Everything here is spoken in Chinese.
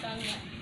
三个。